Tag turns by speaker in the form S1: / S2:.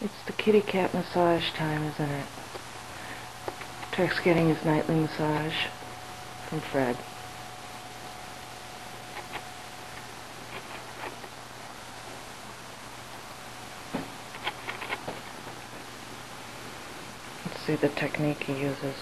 S1: It's the kitty cat massage time, isn't it? Trek's getting his nightly massage from Fred. Let's see the technique he uses.